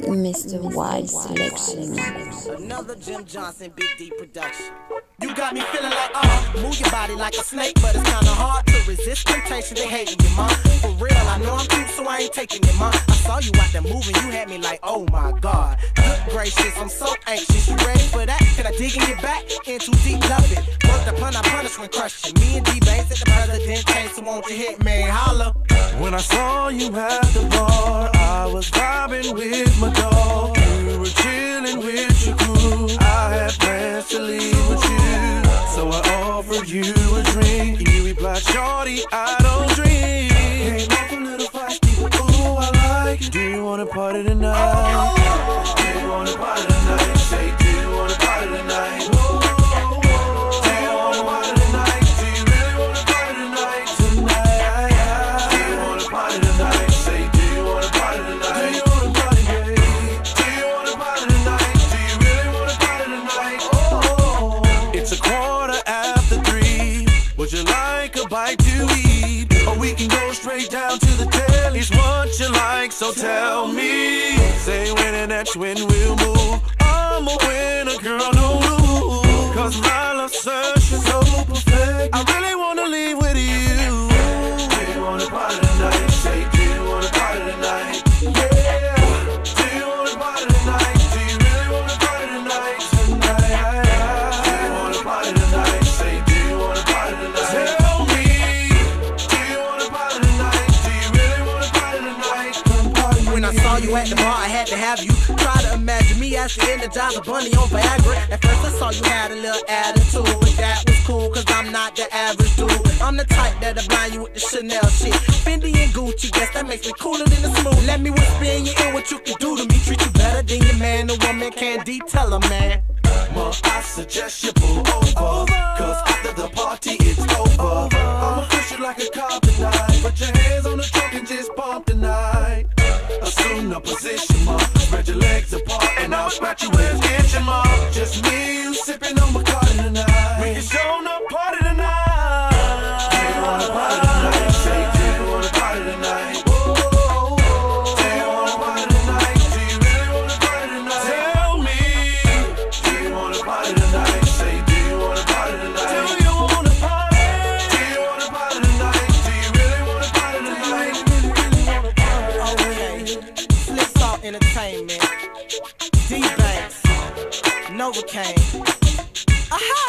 Mr. Wide Selection. Another Jim Johnson, Big D production. You got me feeling like, uh, move your body like a snake, but it's kinda hard to resist temptation. They hating you, mom. For real, I know I'm cute, so I ain't taking it, mom. I saw you out there moving, you had me like, oh my god. Good gracious, I'm so anxious. You ready for that? Can I dig in your back? In too deep, love it. Worked upon, I punish when crushing. Me and D Banks at the president case, so won't you hit me? Holla. When I saw you at the bar, I was vibing with my dog. You were chilling with your crew. I had plans to leave with you, so I offered you a drink. You replied, "Shorty, I quarter after three. Would you like a bite to eat? Or we can go straight down to the telly's what you like, so tell me. Say when and that's when we'll move. I'm a winner, When I saw you at the bar, I had to have you. Try to imagine me as the energizer bunny on Viagra. At first, I saw you had a little attitude, that was cool, cause I'm not the average dude. I'm the type that'll blind you with the Chanel shit. Fendi and Gucci, guess that makes me cooler than the smooth. Let me whisper in your ear what you can do to me. Treat you better than your man, a woman can detail a man. Ma, I suggest you pull over. Cause after the party, it's over. I'ma push it like a car tonight. Put your hands on the The position, ma. Spread your legs apart and I'll scratch you with an inch, ma. Just me Novicane. Aha!